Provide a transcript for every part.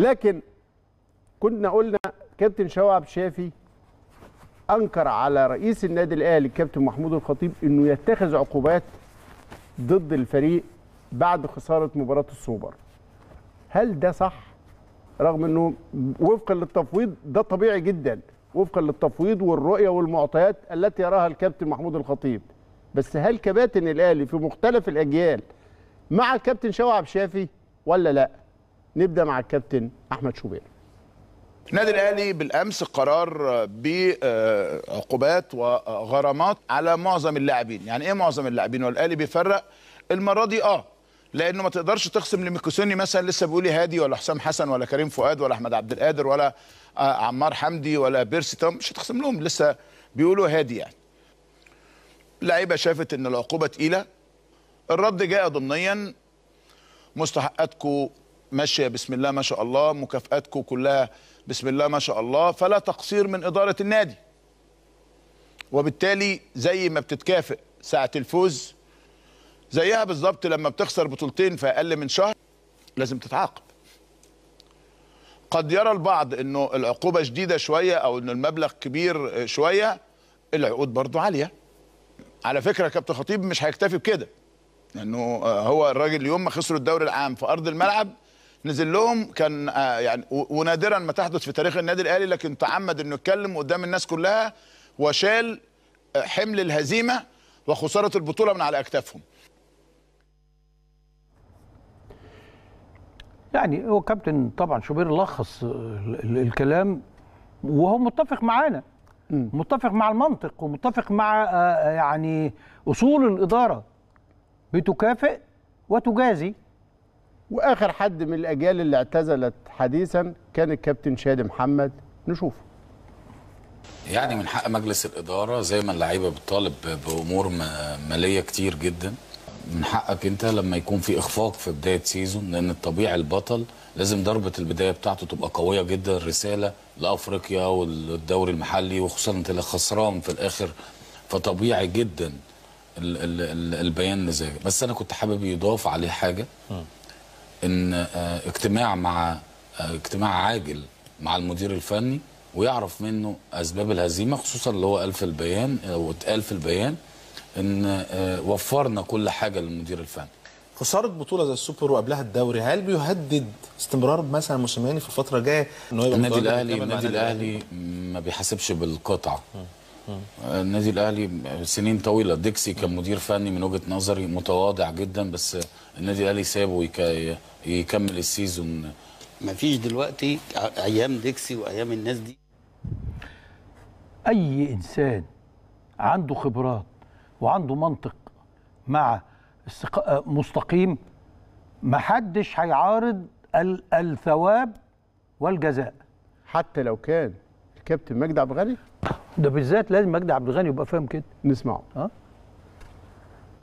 لكن كنا قلنا كابتن شوقي عبد الشافي أنكر على رئيس النادي الأهلي الكابتن محمود الخطيب إنه يتخذ عقوبات ضد الفريق بعد خسارة مباراة السوبر. هل ده صح؟ رغم إنه وفقا للتفويض ده طبيعي جدا. وفقا للتفويض والرؤية والمعطيات التي يراها الكابتن محمود الخطيب. بس هل كباتن الأهلي في مختلف الأجيال مع الكابتن شوقي عبد الشافي ولا لا؟ نبدأ مع الكابتن أحمد شوبير. النادي الأهلي بالأمس قرار بعقوبات وغرامات على معظم اللاعبين. يعني إيه معظم اللاعبين؟ والأهلي بيفرق المرة دي آه لأنه ما تقدرش تخصم لميكوسوني مثلا لسه بيقول لي هادي ولا حسام حسن ولا كريم فؤاد ولا أحمد عبد القادر ولا عمار حمدي ولا بيرسي طب مش هتخصم لهم لسه بيقولوا هادي يعني. اللعيبه شافت إن العقوبة تقيلة. الرد جاء ضمنيا مستحقاتكم ماشية بسم الله ما شاء الله مكافاتكم كلها بسم الله ما شاء الله فلا تقصير من إدارة النادي. وبالتالي زي ما بتتكافئ ساعة الفوز زيها بالظبط لما بتخسر بطولتين في أقل من شهر لازم تتعاقب. قد يرى البعض إنه العقوبة شديدة شوية أو ان المبلغ كبير شوية العقود برضو عالية. على فكرة كابتن خطيب مش هيكتفي بكده لأنه هو الراجل يوم ما خسروا الدوري العام في أرض الملعب نزل لهم كان يعني ونادرا ما تحدث في تاريخ النادي الأهلي لكن تعمد إنه يتكلم قدام الناس كلها وشال حمل الهزيمة وخسارة البطولة من على أكتافهم. يعني هو كابتن طبعا شوبير لخص الكلام وهو متفق معانا. متفق مع المنطق ومتفق مع يعني أصول الإدارة. بتكافئ وتجازي. وآخر حد من الأجيال اللي اعتزلت حديثا كان الكابتن شادي محمد. نشوف يعني من حق مجلس الإدارة زي ما اللعيبة بتطالب بأمور مالية كتير جدا. من حقك أنت لما يكون في إخفاق في بداية سيزون لأن الطبيعي البطل لازم ضربة البداية بتاعته تبقى قوية جدا رساله لأفريقيا والدوري المحلي وخصوصا أنت اللي خسران في الآخر. فطبيعي جدا ال ال ال البيان لذلك بس أنا كنت حابب يضاف عليه حاجة. إن اجتماع مع اجتماع عاجل مع المدير الفني ويعرف منه أسباب الهزيمة خصوصا اللي هو قال في البيان أو اتقال في البيان إن وفرنا كل حاجة للمدير الفني. خسارة بطولة زي السوبر وقبلها الدوري هل بيهدد استمرار مثلا موسيماني في الفترة الجاية إنه يبقى النادي الأهلي النادي الأهلي؟ ما بيحاسبش بالقطعه النادي الأهلي سنين طويلة. ديكسي كان مدير فني من وجهة نظري متواضع جدا بس النادي الأهلي سابه يكمل ال season. ما فيش دلوقتي أيام ديكسي وأيام الناس دي. أي إنسان عنده خبرات وعنده منطق مع استق... مستقيم محدش هيعارض ال... الثواب والجزاء. حتى لو كان الكابتن مجدي عبد الغني؟ ده بالذات لازم مجدي عبد الغني يبقى فاهم كده. نسمعه. آه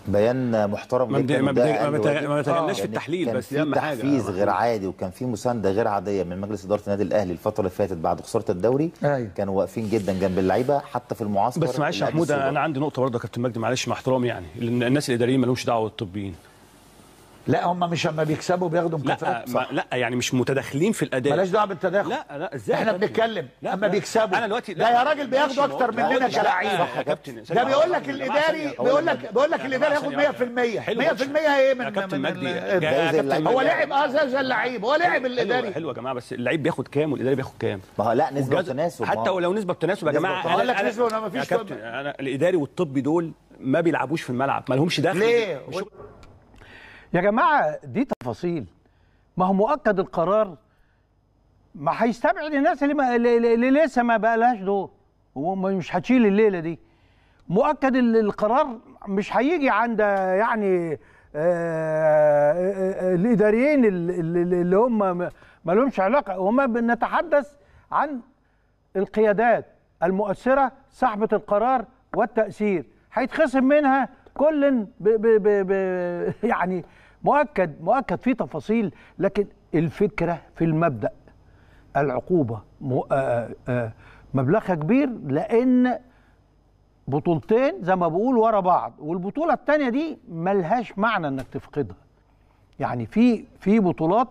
بيان محترم ما جدا ما ما بتجناش في يعني التحليل كان بس في أهم حاجة تحفيز غير عادي وكان في مساندة غير عاديه من مجلس إدارة النادي الأهلي الفترة اللي فاتت بعد خسارة الدوري أيوة. كانوا واقفين جدا جنب اللعيبة حتى في المعسكر بس معلش يا محمود. أنا عندي نقطة برضه يا كابتن مجدي معلش مع احترامي يعني الناس الإداريين ما لهمش دعوة بالطبيين لا هم مش اما بيكسبوا بياخدوا لا مكافآت ما لا يعني مش متداخلين في الأداء. ملاش دعوة بالتداخل. لا لا إزاي إحنا؟ بنتكلم. لا، اما لا. بيكسبوا. أنا دلوقتي ده يا راجل بياخدوا أكتر ما مننا لا، كلاعيبه يا كابتن ده بيقول لك الإداري بيقول لك بيقول لك الإداري ياخد 100% 100% إيه من يا كابتن مجدي. هو. لعب آه زي اللعيب. هو لعب الاداري حلو يا جماعة بس اللعيب بياخد كام والإداري بياخد كام؟ ما هو لا نسبة وتناسب. ما حتى ولو نسبة بتناسب يا نسبة جماعة وتناسب. بقول لك ولا يا مفيش كابتن أنا الإداري والطبي دول ما بيلعبوش في الملعب ما لهمش دخل ليه؟ يا جماعة دي تفاصيل. ما هو مؤكد القرار ما هيستبعد الناس اللي, ما اللي, لسه ما بقالهاش دور. هو ما- مش هتشيل الليلة دي. مؤكد ال- القرار مش هيجي عند يعني آه، آه، آه، الإداريين ال- ال- اللي هم ما لهمش علاقة. هم بنتحدث عن القيادات المؤثرة صاحبة القرار والتأثير. هيتخصم منها كل ب ب ب ب يعني مؤكد مؤكد في تفاصيل لكن الفكرة في المبدأ. العقوبة م- آه، آه، مبلغها كبير لأن بطولتين زي ما بقول ورا بعض والبطولة الثانية دي ملهاش معنى إنك تفقدها. يعني في في بطولات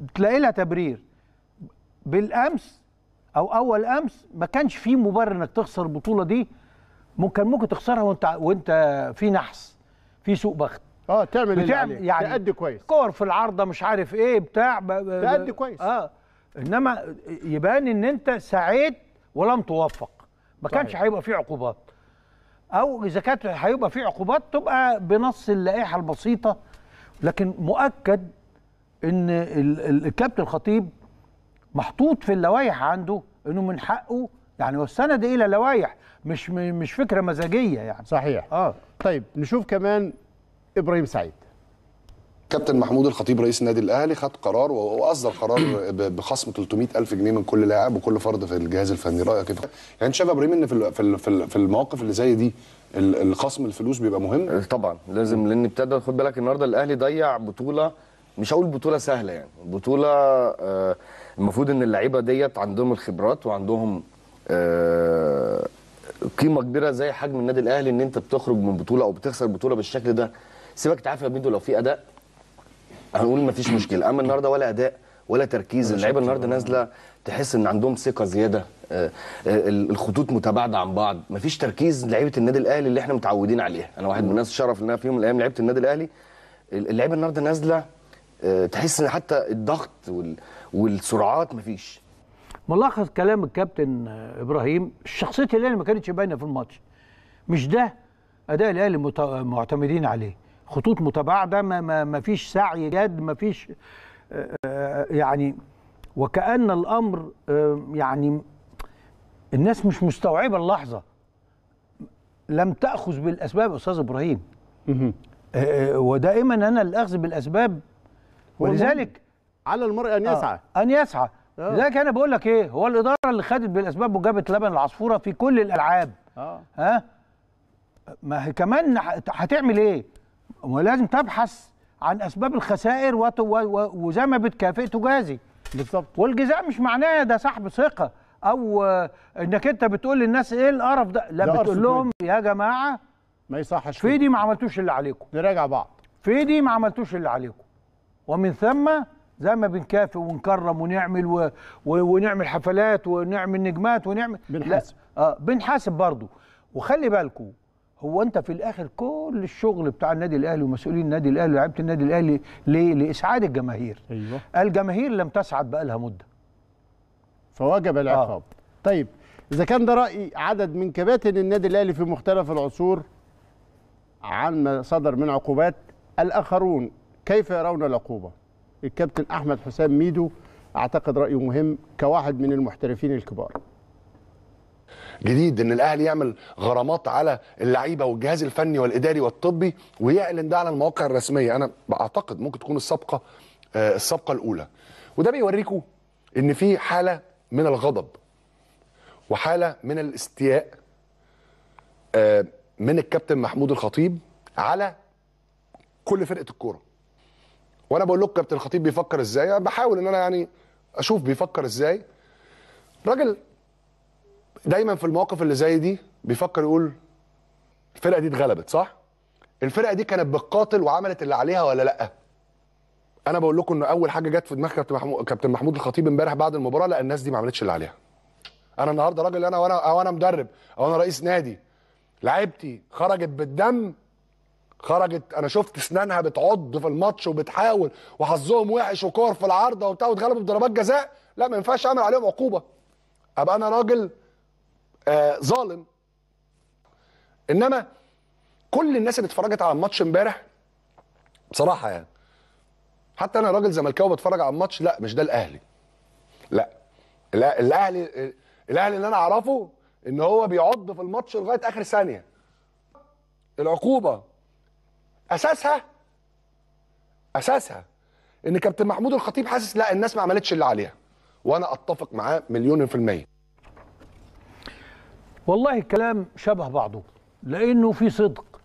بتلاقي لها تبرير. بالأمس أو أول أمس ما كانش في مبرر إنك تخسر البطولة دي ممكن ممكن تخسرها وانت وانت في نحس في سوء بخت. آه تعمل اللي عليك يعني تأدي كويس. كور في العارضة مش عارف إيه بتاع تأدي كويس. آه. إنما يبان إن أنت سعيت ولم توفق. ما كانش. هيبقى في عقوبات. أو إذا كانت هيبقى في عقوبات تبقى بنص اللائحة البسيطة. لكن مؤكد إن ال- ال- الكابتن الخطيب محطوط في اللوائح عنده إنه من حقه يعني والسند إلى لوائح مش مش فكرة مزاجية يعني. صحيح. آه. طيب نشوف كمان إبراهيم سعيد. كابتن محمود الخطيب رئيس النادي الأهلي خد قرار وأصدر قرار ب- بخصم 300 ألف جنيه من كل لاعب وكل فرد في الجهاز الفني. رأيك كده يعني انت شايف يا إبراهيم إن في ال- في ال- في ال- في المواقف اللي زي دي ال- الخصم الفلوس بيبقى مهم؟ طبعا. لازم لأن ابتدى خد بالك النهارده الأهلي ضيع بطولة مش هقول بطولة سهلة يعني بطولة آه، المفروض إن اللعيبة ديت عندهم الخبرات وعندهم آه، قيمة كبيرة زي حجم النادي الأهلي إن أنت بتخرج من بطولة أو بتخسر بطولة بالشكل ده. سيبك تعافى يا ميدو لو في أداء. هنقول مفيش مشكلة. أما النهارده ولا أداء ولا تركيز. اللعيبة النهارده نازلة تحس إن عندهم ثقة زيادة. آه، آه، الخطوط متباعدة عن بعض. مفيش تركيز لعيبة النادي الأهلي اللي إحنا متعودين عليها. أنا واحد من الناس شرف إن أنا في يوم من الأيام لعبت النادي الأهلي. اللعيبة النهارده نازلة آه، تحس إن حتى الضغط وال- والسرعات مفيش. ملخص كلام الكابتن إبراهيم شخصيه الاهلي ما كانتش باينة في الماتش. مش ده أداء الاهلي مت- معتمدين عليه. خطوط متباعدة ما, ما, ما فيش سعي جاد ما فيش آه، آه، يعني وكأن الأمر آه، يعني الناس مش مستوعبة اللحظة. لم تأخذ بالأسباب يا أستاذ إبراهيم. آه، آه، ودائما أنا الأخذ بالأسباب هو المهم ولذلك على المرء أن يسعى. آه. أن يسعى. لذلك أنا بقول لك إيه هو الإدارة اللي خدت بالأسباب وجابت لبن العصفورة في كل الألعاب. آه. ها؟ ما هي كمان هت- هتعمل إيه؟ ولازم تبحث عن أسباب الخسائر وت- و- و- وزي ما بتكافئ تجازي. بالظبط. والجزاء مش معناه ده سحب ثقة أو آه، إنك أنت بتقول للناس إيه القرف ده. لا ده بتقول لهم يا جماعة ما يصحش في دي ما عملتوش اللي عليكم. نراجع بعض. في دي ما عملتوش اللي عليكم. ومن ثم زي ما بنكافئ ونكرم ونعمل و... و... ونعمل حفلات ونعمل نجمات ونعمل بنحاسب. آه بنحاسب برضو. وخلي بالكم هو انت في الآخر كل الشغل بتاع النادي الأهلي ومسؤولين النادي الأهلي ولاعيبه النادي الأهلي ليه؟ لإسعاد الجماهير. أيوه. الجماهير لم تسعد بقالها مدة. فوجب العقاب طيب إذا كان ده رأي عدد من كباتن النادي الأهلي في مختلف العصور عن ما صدر من عقوبات الآخرون كيف يرون العقوبة؟ الكابتن أحمد حسام ميدو أعتقد رأيه مهم كواحد من المحترفين الكبار. جديد إن الأهلي يعمل غرامات على اللعيبة والجهاز الفني والإداري والطبي ويعلن ده على المواقع الرسمية. أنا بعتقد ممكن تكون السابقه آه، السابقه الأولى. وده بيوريكم إن في حالة من الغضب وحالة من الاستياء آه، من الكابتن محمود الخطيب على كل فرقة الكورة. وأنا بقول لكم كابتن الخطيب بيفكر إزاي بحاول ان أنا يعني أشوف بيفكر إزاي. راجل دايما في المواقف اللي زي دي بيفكر يقول الفرقة دي اتغلبت صح؟ الفرقة دي كانت بتقاتل وعملت اللي عليها ولا لأ؟ أنا بقول لكم إن أول حاجة جت في دماغ كابتن محمود كابتن محمود الخطيب امبارح بعد المباراة لأ الناس دي ما عملتش اللي عليها. أنا النهارده راجل أنا وأنا أو أنا مدرب أو أنا رئيس نادي لعيبتي خرجت بالدم خرجت أنا شفت أسنانها بتعض في الماتش وبتحاول وحظهم وحش وكور في العارضة وبتاع واتغلبوا بضربات جزاء. لا ما ينفعش أعمل عليهم عقوبة. أبقى أنا راجل آه ظالم. إنما كل الناس اللي اتفرجت على الماتش امبارح بصراحة يعني حتى أنا راجل زملكاوي بتفرج على الماتش لا مش ده الأهلي. لا الأ- الأهلي الأهلي اللي أنا أعرفه إن هو بيعض في الماتش لغاية آخر ثانية. العقوبة. أساسها؟ أساسها. إن كابتن محمود الخطيب حاسس لا الناس ما عملتش اللي عليها. وأنا أتفق معاه مليون في المية. والله الكلام شبه بعضه لأنه في صدق.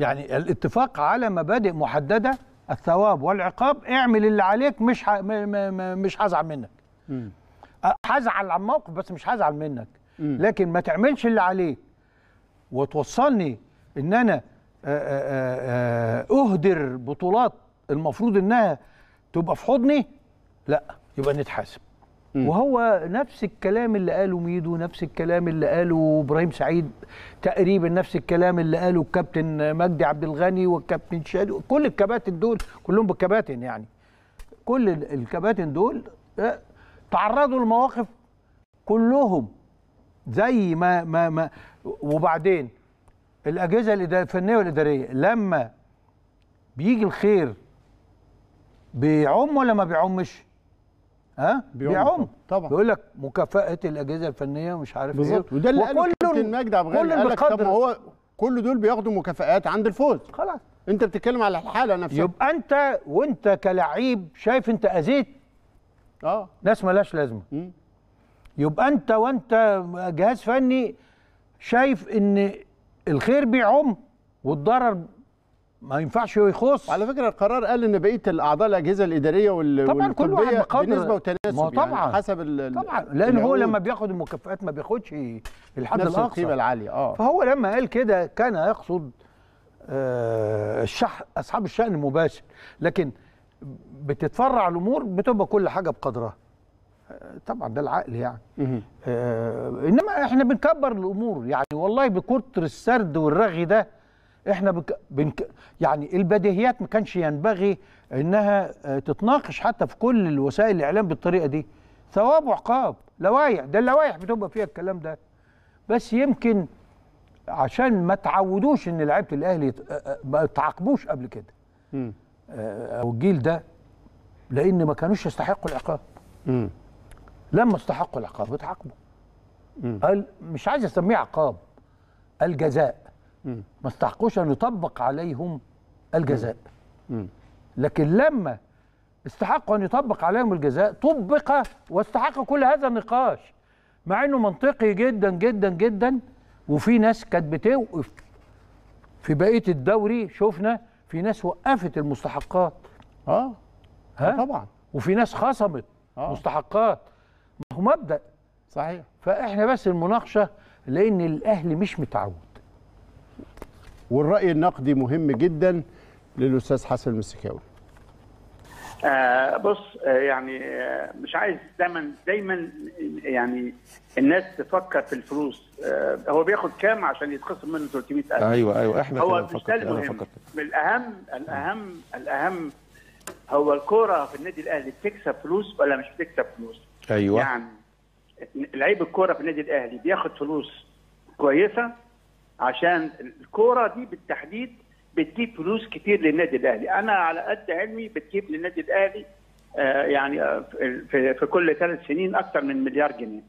يعني الاتفاق على مبادئ محددة الثواب والعقاب اعمل اللي عليك مش ه... م... م... م... مش هزعل منك. هزعل على الموقف بس مش هزعل منك. لكن ما تعملش اللي عليك وتوصلني إن أنا أهدر بطولات المفروض إنها تبقى في حضني؟ لا يبقى نتحاسب. وهو نفس الكلام اللي قاله ميدو نفس الكلام اللي قاله إبراهيم سعيد تقريبا نفس الكلام اللي قاله الكابتن مجدي عبد الغني والكابتن شادي كل الكباتن دول كلهم بالكباتن يعني. كل ال- الكباتن دول آه، تعرضوا لمواقف كلهم زي ما ما ما وبعدين الأجهزة الفنية والإدارية لما بيجي الخير بيعم ولا ما بيعمش؟ ها؟ بيعم بيعم. طبعا. بيقول لك مكافأة الأجهزة الفنية ومش عارف بالظبط. إيه وده اللي قاله الكابتن مجدي عبد الغني. كل قال لك طب ما هو كل دول بياخدوا مكافآت عند الفوز. خلاص. أنت بتتكلم على الحالة نفسها. يبقى أنت وأنت كلعيب شايف أنت أذيت. آه. ناس ملاش لازمة. يبقى أنت وأنت جهاز فني شايف إن الخير بيعم والضرر ما ينفعش يخص. على فكرة القرار قال إن بقية الأعضاء الأجهزة الإدارية وال طبعا كل واحد بقدر بنسبة وتناسب ما طبعا. يعني حسب ال طبعا. لأن هو. لما بياخد المكافآت ما بياخدش الحد نفس الأقصى. القيمة العالية. آه. فهو لما قال كده كان يقصد آه، الشح أصحاب الشأن المباشر لكن بتتفرع الأمور بتبقى كل حاجة بقدرها. طبعا ده العقل يعني. آه إنما إحنا بنكبر الأمور. يعني والله بكتر السرد والرغي ده إحنا بك بنك يعني البديهيات ما كانش ينبغي إنها آه، تتناقش حتى في كل الوسائل الإعلام بالطريقة دي. ثواب وعقاب لوائح ده اللوائح بتبقى فيها الكلام ده. بس يمكن عشان ما تعودوش إن لعيبة الأهلي آه، آه، ما تعاقبوش قبل كده. أو الجيل ده لأن ما كانوش يستحقوا العقاب. لما استحقوا العقاب اتعاقبوا قال مش عايز أسميه عقاب الجزاء. مم. ما استحقوش أن يطبق عليهم الجزاء. مم. لكن لما استحقوا أن يطبق عليهم الجزاء طبق واستحق كل هذا النقاش. مع إنه منطقي جدا جدا جدا. وفي ناس كانت بتوقف في بقية الدوري شفنا في ناس وقفت المستحقات. آه. ها؟ طبعا. وفي ناس خصمت آه. مستحقات. مبدأ. صحيح. فإحنا بس المناقشة لأن الاهلي مش متعود. والرأي النقدي مهم جدا للأستاذ حسن المسكاوي آه بص آه يعني آه مش عايز دايما دايما يعني الناس تفكر في الفلوس. آه هو بياخد كام عشان يتخصم منه 300000 أيوه أيوه إحنا هو مش ده المهم. الأهم الأهم الأهم هو الكورة في النادي الأهلي بتكسب فلوس ولا مش بتكسب فلوس؟ أيوه. يعني لعيب الكورة في النادي الأهلي بياخد فلوس كويسة عشان الكورة دي بالتحديد بتجيب فلوس كتير للنادي الأهلي. أنا على قد علمي بتجيب للنادي الأهلي آه، يعني آه، في في كل ثلاث سنين أكثر من مليار جنيه.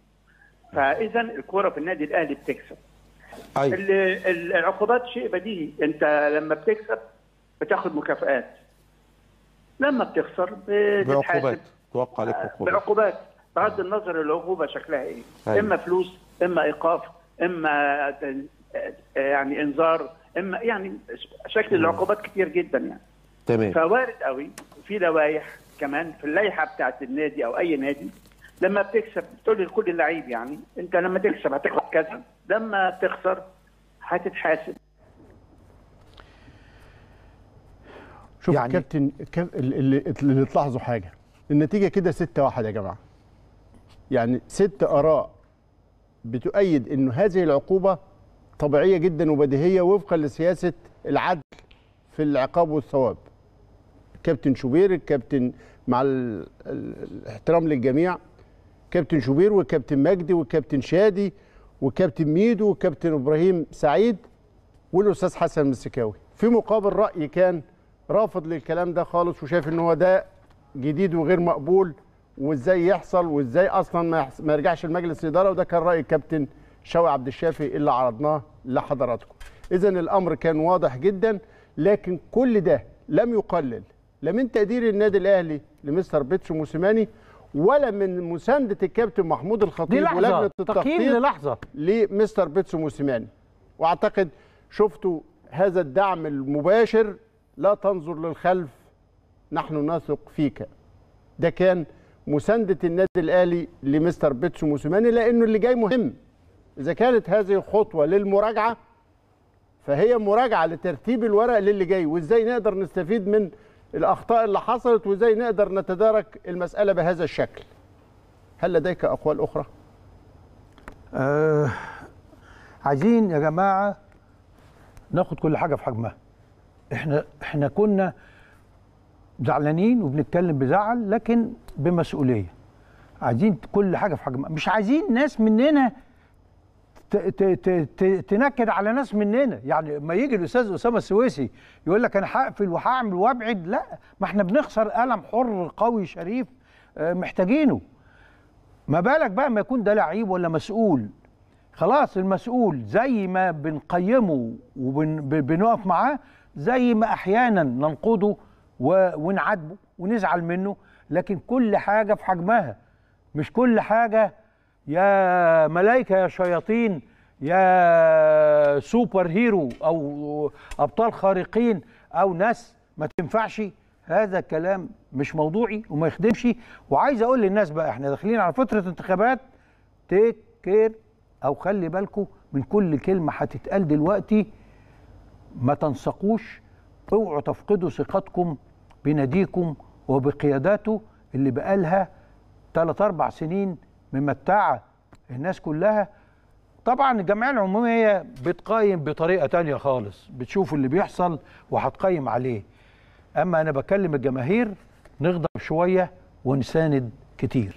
فاذا الكورة في النادي الأهلي بتكسب. أيوة. ال- ال- العقوبات شيء بديهي. أنت لما بتكسب بتاخد مكافآت. لما بتخسر بتتحاسب بعقوبات توقع عليك عقوبات بعقوبات بغض النظر العقوبة شكلها إيه. أيوة. إما فلوس إما إيقاف إما يعني إنذار إما يعني شكل العقوبات كتير جدا يعني. تمام. فوارد قوي. في لوائح كمان في اللائحة بتاعت النادي أو أي نادي لما بتكسب بتقول لكل لعيب يعني أنت لما تكسب هتاخد كذا لما تخسر هتتحاسب. شوف يعني- يعني كابتن كاب- اللي, اللي تلاحظوا حاجة النتيجة كده 6 1 يا جماعة. يعني ست آراء بتؤيد انه هذه العقوبة طبيعية جدا وبديهية وفقا لسياسة العدل في العقاب والثواب. كابتن شوبير الكابتن مع ال- ال- الاحترام للجميع كابتن شوبير وكابتن مجدي وكابتن شادي وكابتن ميدو وكابتن إبراهيم سعيد والأستاذ حسن المسكاوي في مقابل رأي كان رافض للكلام ده خالص وشايف إن هو ده جديد وغير مقبول وازاي يحصل وازاي أصلا ما, يحس... ما يرجعش لمجلس الإدارة وده كان رأي الكابتن شوقي عبد الشافي اللي عرضناه لحضراتكم. اذا الأمر كان واضح جدا لكن كل ده لم يقلل لا من تقدير النادي الأهلي لمستر بيتسو موسيماني ولا من مساندة الكابتن محمود الخطيب ولجنة التخطيط للحظه لمستر بيتسو موسيماني. وأعتقد شفتوا هذا الدعم المباشر لا تنظر للخلف نحن نثق فيك. ده كان مساندة النادي الأهلي لمستر بيتسو موسيماني لأنه اللي جاي مهم. إذا كانت هذه الخطوة للمراجعة فهي مراجعة لترتيب الورق للي جاي وإزاي نقدر نستفيد من الأخطاء اللي حصلت وإزاي نقدر نتدارك المسألة بهذا الشكل. هل لديك أقوال أخرى؟ آه عايزين يا جماعة ناخد كل حاجة في حجمها. إحنا إحنا كنا زعلانين وبنتكلم بزعل لكن بمسؤولية. عايزين كل حاجة في حجمها مش عايزين ناس مننا تنكد على ناس مننا. يعني ما يجي الأستاذ أسامة السويسي يقول لك أنا هقفل وهعمل وأبعد لا ما إحنا بنخسر قلم حر قوي شريف آه، محتاجينه. ما بالك بقى ما يكون ده لعيب ولا مسؤول؟ خلاص المسؤول زي ما بنقيمه وبنقف معاه زي ما أحيانا ننقده ونعاتبه ونزعل منه. لكن كل حاجة في حجمها. مش كل حاجة يا ملائكه يا شياطين يا سوبر هيرو أو أبطال خارقين أو ناس. ما ينفعش. هذا كلام مش موضوعي وما يخدمش. وعايز أقول للناس بقى إحنا داخلين على فتره انتخابات. take care أو خلي بالكم من كل كلمة هتتقال دلوقتي. ما تنسقوش. اوعوا تفقدوا ثقتكم بناديكم وبقياداته اللي بقالها ثلاث أربع سنين ممتعة الناس كلها. طبعا الجمعية العمومية بتقيم بطريقة تانية خالص بتشوف اللي بيحصل وهتقيم عليه. أما أنا بكلم الجماهير نغضب شوية ونساند كتير.